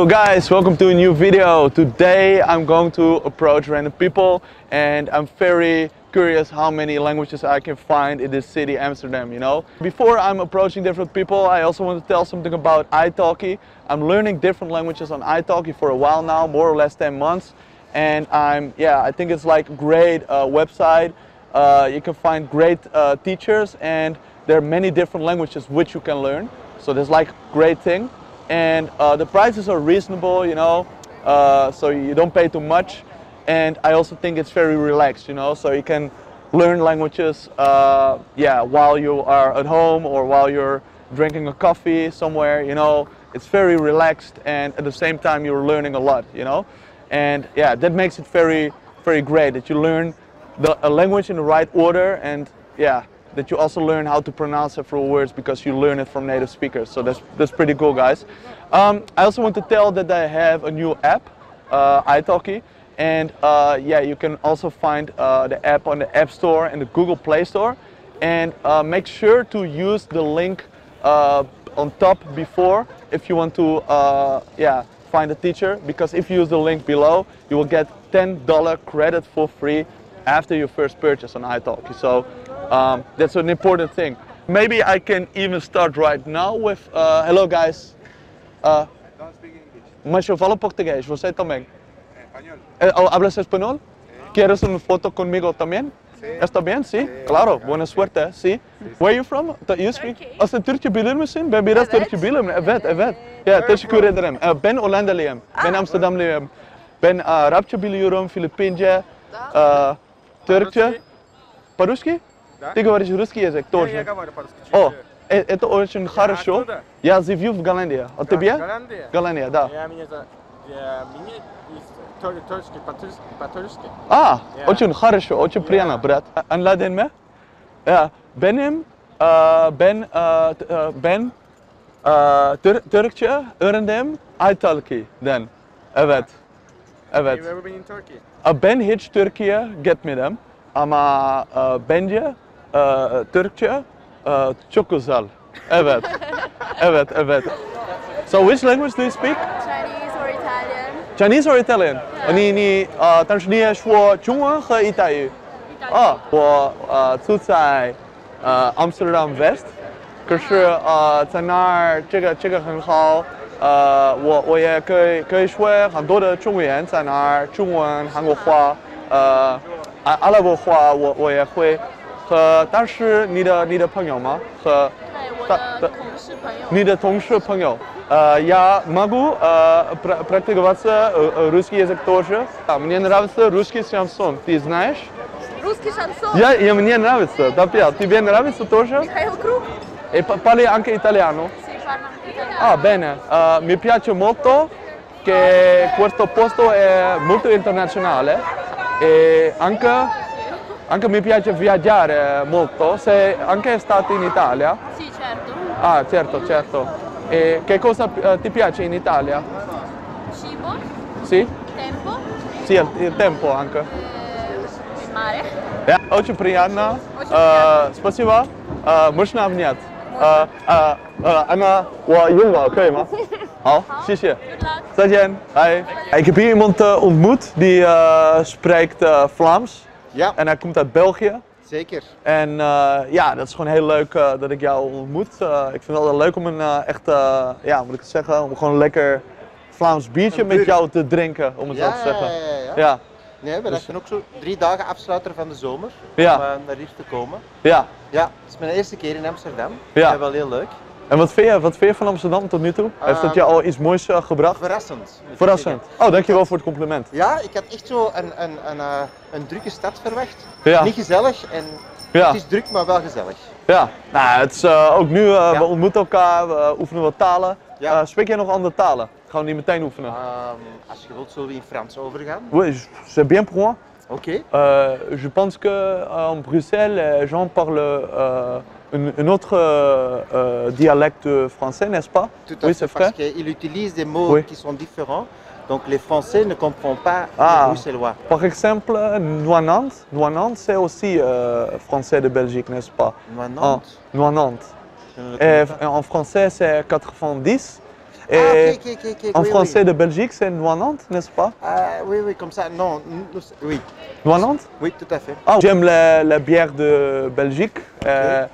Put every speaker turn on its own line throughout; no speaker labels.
Hello guys, welcome to a new video. Today I'm going to approach random people and I'm very curious how many languages I can find in this city, Amsterdam, you know. Before I'm approaching different people, I also want to tell something about italki. I'm learning different languages on italki for a while now, more or less 10 months. And I'm, yeah, I think it's like great uh, website. Uh, you can find great uh, teachers and there are many different languages which you can learn. So that's like great thing. And uh, the prices are reasonable, you know, uh, so you don't pay too much. And I also think it's very relaxed, you know, so you can learn languages, uh, yeah, while you are at home or while you're drinking a coffee somewhere, you know. It's very relaxed and at the same time you're learning a lot, you know. And yeah, that makes it very, very great that you learn the, a language in the right order and yeah, that you also learn how to pronounce several words because you learn it from native speakers. So that's, that's pretty cool, guys. Um, I also want to tell that I have a new app, uh, italki. And uh, yeah, you can also find uh, the app on the App Store and the Google Play Store. And uh, make sure to use the link uh, on top before if you want to uh, yeah, find a teacher. Because if you use the link below, you will get $10 credit for free after your first purchase on italki. So um, that's an important thing. Maybe I can even start right now with, uh, hello guys. Uh,
Don't speak English.
Mas eu falo português, você também?
Español.
Eh, ¿Hablas español? Sí. ¿Quieres una foto conmigo también?
Sí.
¿Está bien? Sí,
sí.
claro,
okay.
buena suerte, ¿eh? sí. Where are you from? You speak? Als Türkçe bilir misin? Ben biraz
evet.
Türkçe bilirim. Evet, evet. Ya, teşekkür ederim. Eh, ben Hollandalıyım. Ben ah. Amsterdamlıyım. Ben Arapça biliyorum, Filipince, Türkçe. Paruski?
Да?
Ты говоришь русский язык
Я,
тоже?
я говорю по-русски.
О,
чуть-чуть.
э- это очень хорошо.
откуда?
Я живу в Голландии. А тебе?
Голландия?
Голландия, да.
Я меня за... Я меня из Тор- Торжки, по-турски, по-турски.
А,
Я.
очень хорошо, очень приятно, брат. Anladın mı? Ya, benim e, ben e, t- e, ben e, Tür- Türkçe öğrendim Italki'den. Evet. Evet.
You ever been in Turkey?
E, Ben hiç Türkiye gitmedim ama e, bence e, Türkçe e, çok güzel. Evet. evet, evet. So which language do you speak?
Chinese or Italian?
Chinese or Italian？、你你呃，但是你也说中文和意大利。啊，我呃住在呃 Amsterdam West，可是呃在那儿这个这个很好，呃我我也可以可以说很多的中文在那儿，中文、韩国话，呃阿阿拉伯话我我也会。和但是你的你的朋友吗？和
对，我
大
的同事朋友。
你的同事朋友. Э, Я могу э, пра- практиковаться э, э, русский язык тоже. А, Мне нравится русский шансон, ты знаешь?
Русский шансон.
Я, и мне нравится, да, Пьер, тебе нравится тоже?
Михаил Круг.
E pa- parli anche italiano?
Si parla italiano.
Ah, bene. Eh, mi piace molto che questo posto è molto internazionale e anche, Anche mi piace viaggiare molto, sei anche stata in Italia?
Sì, certo.
Ah, certo, certo. E che cosa eh, ti piace in Italia?
Cibo.
Sì?
Tempo.
Sì, il, il tempo anche.
E, il mare.
Ja, очень приятно.
Очень
э, приятно. Uh, спасибо. Uh, можно обнять? Можно. Uh, uh, Anna, wat jonger, oké okay, man.
Al, Sisje.
Tot ziens. Hi. Ik heb hier iemand ontmoet die spreekt Vlaams.
Ja,
En hij komt uit België.
zeker.
En eh, ja, dat is gewoon heel leuk eh, dat ik jou ontmoet. Eh, ik vind het altijd leuk om een echt, ja, moet ik het zeggen, om gewoon een lekker Vlaams biertje met jou te drinken, om het
Ja,
zo te zeggen.
ja, ja, ja.
Ja,
Nee, we
Dus-
dachten ook zo drie dagen afsluiter van de zomer om naar hier te komen.
ja.
Ja, het is mijn eerste keer in Amsterdam.
Ja.
Ja. wel heel leuk.
En wat vind je, wat vind je van Amsterdam tot nu toe? Heeft het je
Ehm,
al iets moois eh, gebracht?
Verrassend.
Verrassend. Oh, dankjewel voor het compliment.
Ja, ik had echt zo een, een, een, eh, een drukke stad verwacht.
Ja.
Niet gezellig en
Ja,
het is druk, maar wel gezellig.
ja. Nou, het is eh, ook nu, eh, we ontmoeten elkaar, we oefenen wat talen.
Ja.
Spreek jij nog andere talen? Gaan we niet meteen oefenen?
Ehm, als je wilt, zullen we in Frans overgaan.
Oui, c'est bien pour moi.
Oké.
Euh, je pense qu'en Bruxelles, les gens euh, une autre euh, euh, dialecte français, n'est-ce pas?
Tout à
Oui,
fait,
c'est vrai.
parce qu'il utilise des mots
Oui.
qui sont différents. Donc les Français ne comprennent pas
Ah.
les Bruxellois.
Par exemple, Noinante, Noinante c'est aussi euh, français de Belgique, n'est-ce pas?
Noinante,
Noinante. Et
connais pas.
en français, c'est 90. Et
Ah, ok, ok, ok, ok.
en
oui,
français
oui.
de Belgique, c'est Noinante, n'est-ce pas?
Ah, oui, oui, comme ça. Non, oui,
Noinante
oui, tout à fait.
Ah, J'aime la, la bière de Belgique. Euh,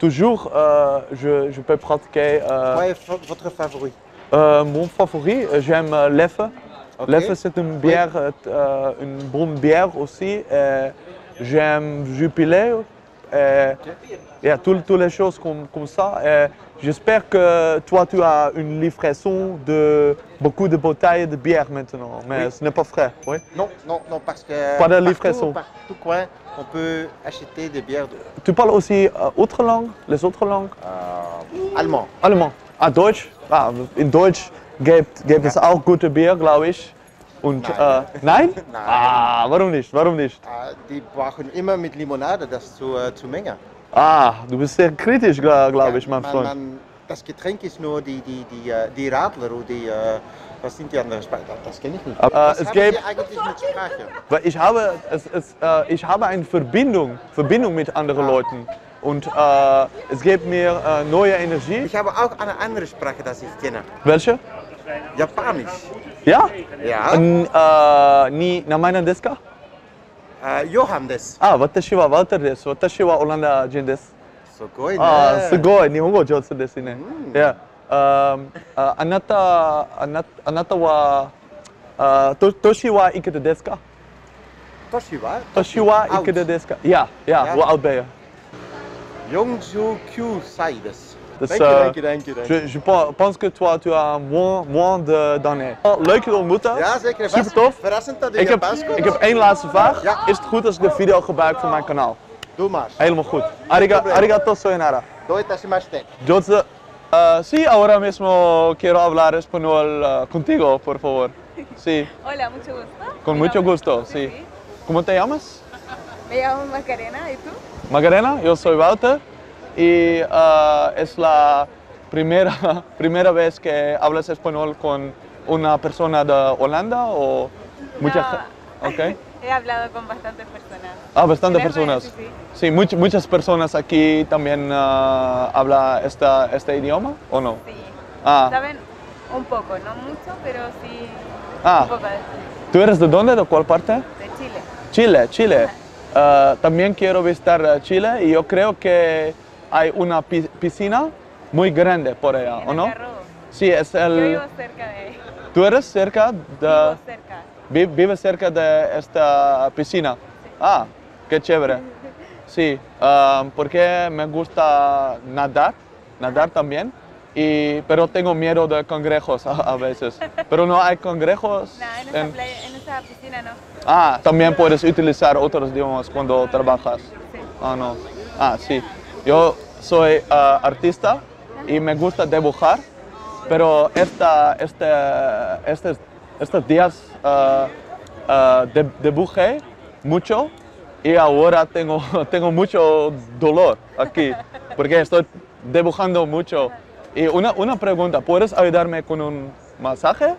toujours, euh, je, je peux pratiquer. euh,
Quel est vo- votre favori
euh, mon favori, euh, j'aime euh, Leffe.
Ok.
Leffe, c'est une bière, une bonne bière aussi. J'aime Jupiler. Euh, il y a tout- toutes les choses comme, comme ça. Euh, J'espère que toi, tu as une livraison de beaucoup de bouteilles de bière maintenant, mais
Oui.
ce n'est pas vrai. Oui?
Non, non, non, parce que.
Pas de
partout-
livraison.
Partout coin, on peut acheter des bières de,
Tu parles aussi euh, autre langue, les autres langues?
Euh, allemand.
Allemand. Ah, Deutsch? Ah, in Deutsch gibt, gibt es auch gute Bier, glaube ich. Und,
Nein.
Äh, nein?
Nein.
Ah, warum nicht? Warum nicht?
Ah, die brauchen immer mit Limonade, das zu, äh, zu mengen.
Ah, du bist sehr kritisch, glaube
Ja,
ich, mein
man-
Freund.
man- das Getränk ist nur die, die, die, äh, die Radler oder die. Äh, was sind die anderen Speisen? Das, kenne ich nicht.
Aber, äh,
was
es
haben
gibt-
Sie eigentlich mit Sprache?
Weil ich habe, es, es, äh, ich habe eine Verbindung, Verbindung mit anderen
Ah.
Leuten. Und äh, es gibt mir äh, neue Energie.
Ich habe auch eine andere Sprache, das ich kenne.
Welche?
Japanisch.
Ja?
Ja.
N あに名前な
んです
かあヨハンです。あ、私はワルタで
す。私はオランダ人です。すごいね。
あ、すごい。日本語上手ですね。うん、いや、ああなたあなあなたはあと年はいくつですか
年は
年はいくつですかいや、いや、ワルベヤ。
49歳です。
Dus,
Dank je,
eh,
dank je, dank je, dank je.
Je, je pen- pense que toi, tu as moins, moins de- d'années. Oh, Leuk je te ontmoeten.
Ja, zeker.
Super tof.
Verrassend dat u
Ik heb,
komt.
ik heb één laatste vraag.
Ja.
Is het goed als ik de video gebruik voor mijn kanaal?
Doe maar.
Helemaal goed. Ariga, arigato sayonara.
Doe itashimashite.
Jotze. Uh, sí, ahora mismo quiero hablar español uh, contigo, por favor. Sí,
Hola, mucho gusto.
con mucho gusto, sí. ¿Cómo te llamas?
Me llamo Macarena, ¿y tú?
Macarena, yo soy Walter y uh, es la primera, primera vez que hablas español con una persona de Holanda o mucha
No.
gente. Ok.
He hablado con bastantes personas.
Ah, bastantes personas.
sí, sí.
Sí, much- muchas personas aquí también uh, habla esta, este idioma o no?
Sí.
Ah,
Saben un poco, no mucho, pero sí
Ah.
un poco de,
¿tú eres de dónde? ¿De cuál parte?
de Chile.
Chile, Chile. Ah, también quiero visitar Chile y yo creo que hay una pi- piscina muy grande por allá, ¿o no? Sí, es
Yo
el...
vivo cerca de ahí.
¿Tú eres cerca de...
Vivo cerca.
vi- ¿Vives cerca de esta piscina? Ah, qué chévere. Sí, ah, porque me gusta nadar, nadar también, y, pero tengo miedo de cangrejos a, a veces. Pero no hay cangrejos.
No, en esa,
en-
playa, en esa piscina no.
Ah, también puedes utilizar otros idiomas cuando trabajas.
Sí.
Ah, no. Ah, sí. Yo soy ah, artista y me gusta dibujar, pero esta, este, estos, estos días de- dibujé mucho y ahora tengo, tengo mucho dolor aquí porque estoy dibujando mucho. Y una, una pregunta, ¿puedes ayudarme con un masaje?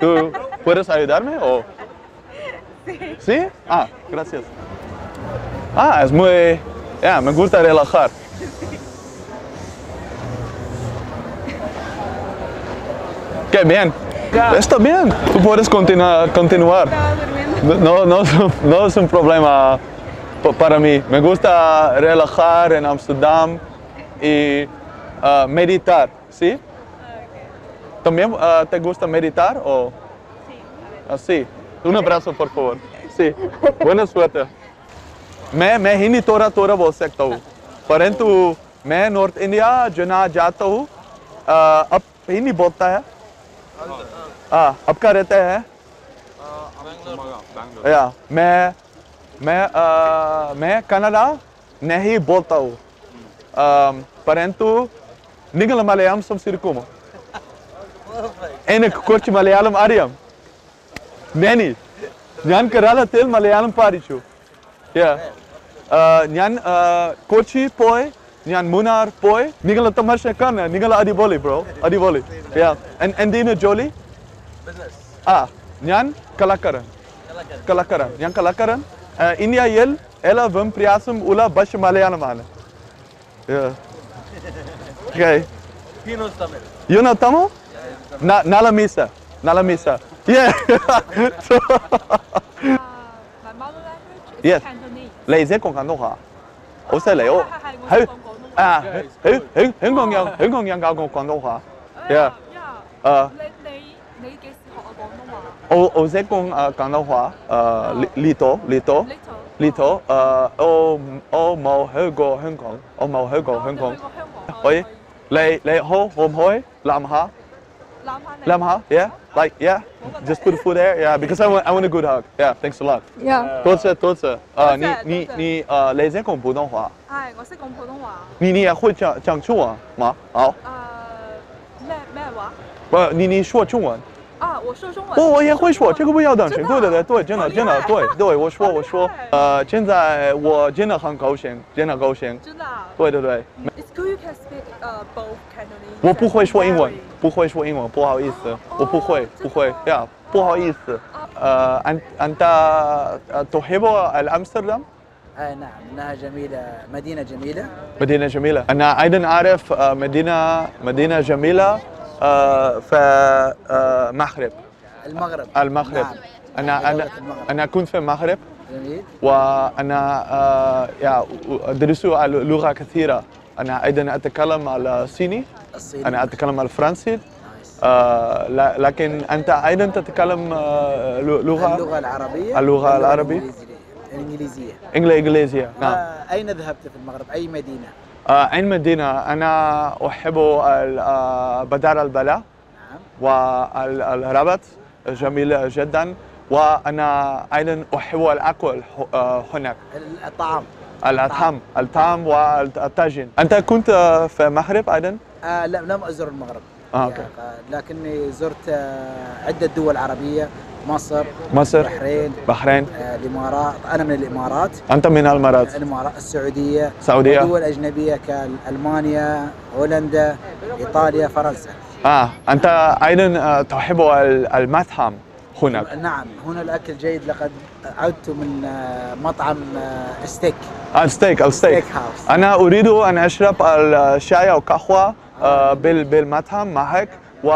¿Tú puedes ayudarme o...? ¿Sí? Ah, gracias. Ah, es muy... Ya, me gusta relajar. Qué bien. Está bien. Tú puedes continua- continuar.
Estaba durmiendo.
No, no, es un- no es un problema pa- para mí. Me gusta relajar en Amsterdam y ah, meditar, ¿sí? ¿También ah, te gusta meditar o...? Así. Un abrazo, por favor. Sí. Buena suerte. मैं मैं ही नहीं थोड़ा थोड़ा बोल सकता हूँ परंतु मैं नॉर्थ इंडिया जना जाता हूँ अ, अब ही नहीं बोलता है हाँ अब का रहता है या मैं मैं अ, मैं कन्नड़ा नहीं बोलता हूँ अ, परंतु നിങ്ങൾ മലയാളം സംസാരിക്കുമോ എനിക്ക് കുറച്ച് മലയാളം അറിയാം ഞാനി ഞാൻ കേരളത്തിൽ മലയാളം പഠിച്ചു Yeah. Uh, ഞാൻ uh, കൊച്ചി പോയി ഞാൻ മൂന്നാർ പോയി നിങ്ങൾ തമാശ കാണ നിങ്ങൾ അടിപൊളി ബ്രോ അടിപൊളി Yeah. En- എന്തിനു ജോലി ആ ഞാൻ കലാകാരൻ കലാകാരൻ ഞാൻ കലാകാരൻ Uh, ഇന്ത്യയിൽ എല്ലാവരും പ്രയാസം ഉള്ള ഭാഷ മലയാളമാണ് Yeah. Okay.
He knows Tamil.
You know Tamil? Na, nala misa. Nala misa. Yeah. So-
Uh, my mother language is
Yes.
Cantonese.
你识讲广东话？好犀利哦！
系系系我识讲广东话
啊，香香香港人香港人教我廣東話。
呀
誒，
你你你幾時學啊廣東話？
我我識講啊廣東話。誒，呢呢度呢度
呢度
呢度誒，我我冇去過香港，我冇去過香港
去。過香港。
可以？你你好可唔可以南下？
攬下你。
攬下？Yeah. Like yeah. Just put food there. Yeah. Because I want I want a good hug. Yeah. Thanks a lot.
Yeah。
多谢多谢。呃，你你你呃，你識講普通話？
係，我識講普通話。
你你也會講講中文嗎？好。
呃咩咩話？
不，你你說中文。
啊，我说中文。
不，我也会说，这个不要等
真
成。
的
對對對對，真的真的
害
對對，我
说
我
说，
呃，现在我真的很高兴，真的高兴。
真的啊。
對對 对，
It's good you can speak uh both Cantonese.
我不会说英文
and，Mandarin.
不会说英文，不好意思，我不会不会呀，不好意思。呃أنت أنت تحب الأمستردام؟
آه نعم انها جميله مدينه جميله
مدينة جميلة أنا أيضا أعرف آه، مدينة مدينة جميلة آه، في آه، المغرب
المغرب
المغرب
نعم.
أنا أنا
دولة المغرب.
أنا كنت في المغرب
جميل
وأنا آه، يا أدرس لغة كثيرة أنا أيضا أتكلم الصيني.
الصين
أنا أتكلم الفرنسي
نايس.
آه، لكن أنت أيضا تتكلم آه، لغة؟
اللغة العربية.
اللغة العربية.
الإنجليزية-
إنجليزية. نعم.
آه أين ذهبت في المغرب؟ أي مدينة؟
آه، أين مدينة؟ أنا أحب آه، بدار البلا
نعم.
والربط جميل جدا. وأنا أيضا أحب الأكل آه، هناك.
ال- الطعام.
الطعام الطعام والطاجين أنت كنت في المغرب أيضا؟
آه لا لم أزور المغرب.
آه، أوكي.
آه، لكني زرت آه عدة دول عربية مصر
مصر
البحرين
بحرين.
آه الإمارات. أنا من الإمارات.
أنت من الإمارات.
الإمارات السعودية.
السعودية
ودول أجنبية كألمانيا هولندا إيطاليا فرنسا.
أنت أيضا آه، تحب ال- المطعم هنا.
نعم هنا الأكل جيد لقد عدت من آه، مطعم آه، ستيك.
آه، الستيك
الستيك هاوس.
أنا أريد أن أشرب الشاي أو قهوة بالمطعم معك و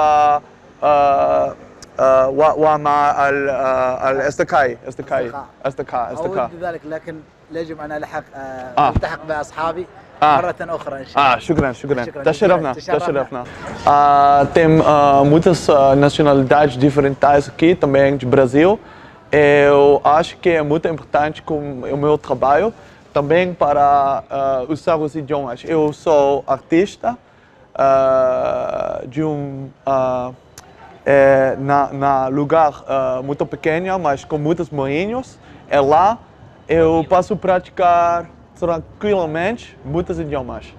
ومع الاصدقاء
أصدقاء.
أصدقاء أصدقاء.
أود ذلك لكن يجب
أن
ألحق ألتحق بأصحابي.
آه.
مره اخرى ان شاء الله
Ah, shukran, shukran.
Shukran,
Tasharafna,
shukran.
tasharafna. Ah, tem ah, muitas ah, nacionalidades diferentes aqui, também de Brasil. Eu acho que é muito importante com o meu trabalho, também para ah, usar os idiomas. Eu sou artista ah, de um ah, é, na, na lugar ah, muito pequeno, mas com muitos moinhos. É lá eu posso praticar tranquilamente muitos idiomas.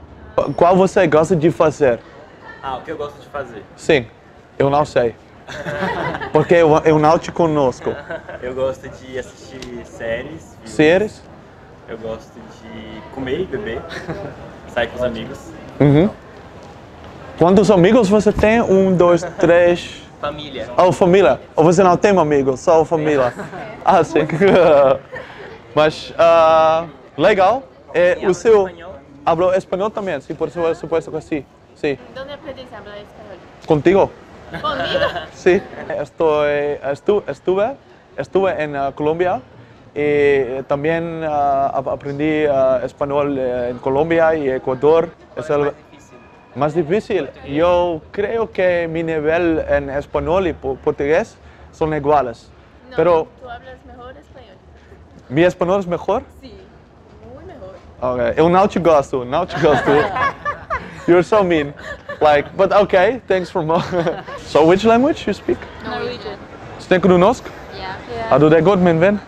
Qual você gosta de fazer?
Ah, o que eu gosto de fazer?
Sim, eu não sei. Porque eu, eu não te conosco.
Eu gosto de assistir séries. filmes.
Séries?
Eu gosto de comer e beber. Sair com os amigos.
Uhum. Quantos amigos você tem? Um, dois, três.
Família.
Oh, família. Ou você não tem amigos, só família. Ah, sim. Mas, ah, legal. É, o seu...
espanhol?
Hablo espanhol também, sim, por su- supuesto que sí. Sí.
¿Dónde aprendiste a hablar español?
Contigo.
¿Conmigo?
Sí. Estoy, estu- estuve, estuve en ah, Colombia y también ah, ap- aprendí ah, español eh, en Colombia y Ecuador. Es el más difícil. Yo creo que mi nivel en español y po- portugués son iguales.
No,
Pero
tú hablas mejor español.
mi español es mejor.
Sí.
Okay. Eu não te gosto, não te gosto. You're so mean. Like, but okay, thanks for more. so which language you speak?
Norwegian.
Snakker du norsk?
Ja.
Har du det godt, min venn?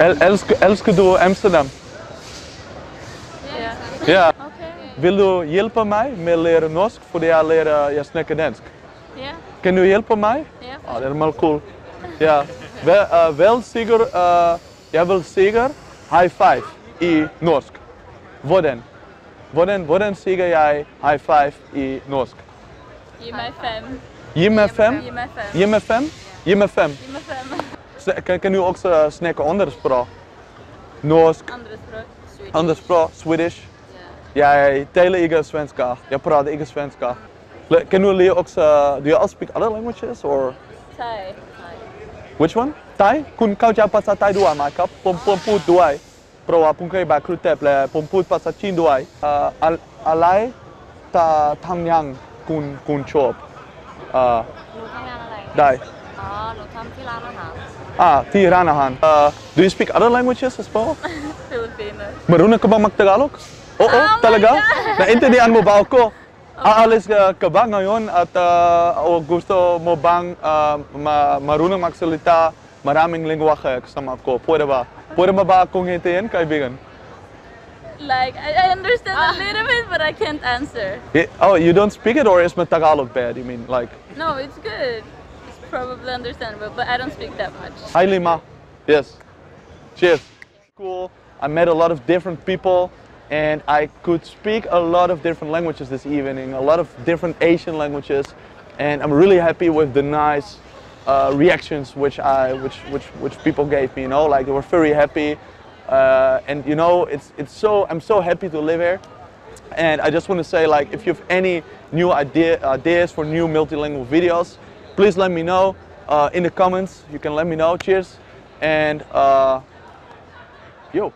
El elsker, elsker du Amsterdam?
Ja.
Ja.
Oké.
Vil du hjelpe meg med å lære norsk fordi jeg lærer jeg snakker dansk?
Ja.
Kan du hjelpe meg?
Ja.
Ja, det er meget cool. Ja. Vel, uh, vel sikker, uh, jeg vil sikker high five i norsk. Hvordan? Hvordan, hvordan siger jeg high five i norsk?
Giv mig fem.
Giv mig fem?
Giv mig fem.
Giv mig fem? Giv kan, kan u også eh, snakke andre sprog? Norsk?
Andre sprog. Swedish.
Andre sprog, Swedish. Yeah. Jeg taler ikke svenska. Jeg we ikke svenska. Kan du også... Eh, do you all speak other languages or?
Thai.
Which one? Thai? Kun kau cakap bahasa Thai dua makap? Pum pum. ไทยด้วยไหมครับผมผมพูดด้วยเพราะว่าผมเคยไปครูเทพและผมพูดภาษาจีนด้วยเอ่ออะอะไรตาทำยังคุณคุณชอบเอ่อ
หนูทำงานอะไร
ได้
อ๋อ หนูทำที่ร้านอาหาร
อ่าที่ร้านอาหารเอ่อ do you speak other languages as well
Filipino.
marunong ka bang mag-Tagalog Oo,
Oh my
talaga?
God!
Naintindihan mo ba ako? Aalis ka, ka ba ngayon at ah, o gusto mo bang ah, ma- marunong magsalita maraming lingwahe kasama ko? Pwede ba? Pwede ba ba akong hintayin, kaibigan?
Like, I, I understand a little bit, but I can't answer.
Eh, Oh, you don't speak it or is my Tagalog bad? You mean like,
No, it's good. It's probably understandable, but I don't speak that much.
hi Lima? Yes. Cheers. Cool. I met a lot of different people and I could speak a lot of different languages this evening, a lot of different Asian languages, and I'm really happy with the nice uh, reactions which I which which which people gave me. You know, like they were very happy, uh, and you know, it's it's so I'm so happy to live here. And I just want to say, like, if you have any new idea, ideas for new multilingual videos, please let me know uh, in the comments. You can let me know. Cheers, and uh, yo.